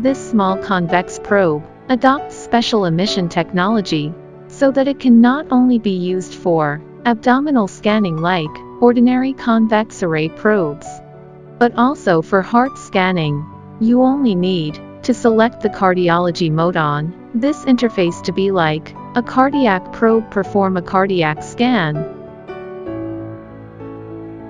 This small convex probe adopts special emission technology so that it can not only be used for abdominal scanning like ordinary convex array probes, but also for heart scanning. You only need to select the cardiology mode on this interface to be like a cardiac probe perform a cardiac scan.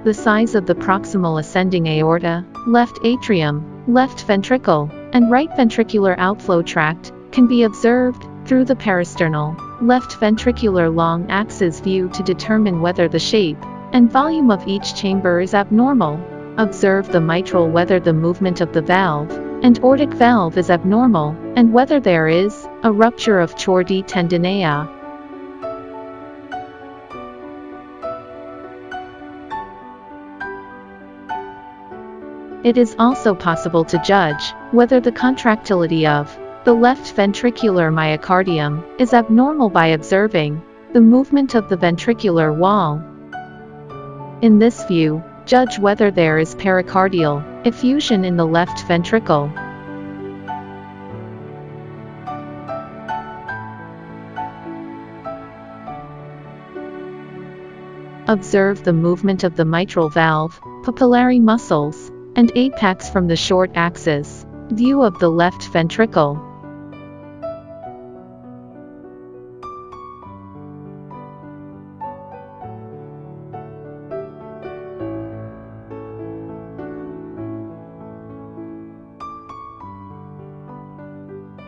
The size of the proximal ascending aorta, left atrium, left ventricle, and right ventricular outflow tract can be observed through the parasternal, left ventricular long axis view to determine whether the shape and volume of each chamber is abnormal. Observe the mitral whether the movement of the valve and aortic valve is abnormal, and whether there is a rupture of chordae tendineae. It is also possible to judge whether the contractility of the left ventricular myocardium is abnormal by observing the movement of the ventricular wall. In this view, judge whether there is pericardial effusion in the left ventricle. Observe the movement of the mitral valve, papillary muscles, and apex from the short axis. View of the left ventricle.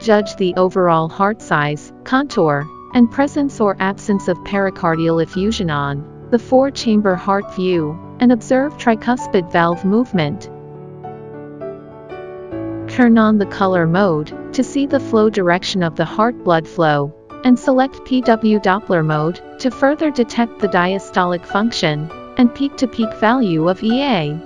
Judge the overall heart size, contour, and presence or absence of pericardial effusion on the four-chamber heart view, and observe tricuspid valve movement. Turn on the color mode to see the flow direction of the heart blood flow, and select PW Doppler mode to further detect the diastolic function and peak-to-peak -peak value of EA.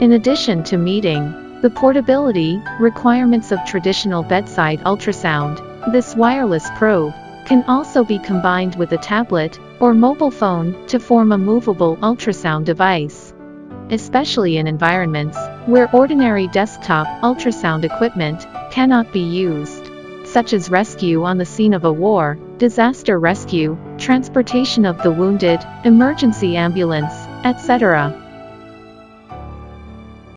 In addition to meeting the portability requirements of traditional bedside ultrasound, this wireless probe can also be combined with a tablet or mobile phone to form a movable ultrasound device. Especially in environments where ordinary desktop ultrasound equipment cannot be used, such as rescue on the scene of a war, disaster rescue, transportation of the wounded, emergency ambulance, etc.